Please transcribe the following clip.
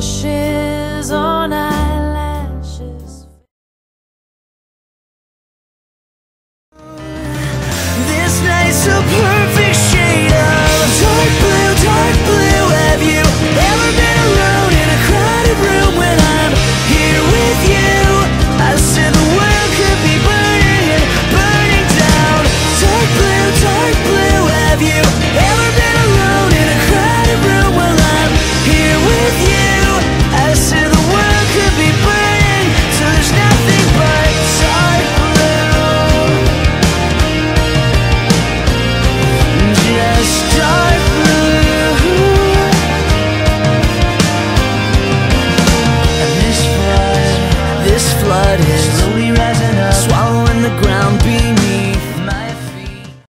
是 what is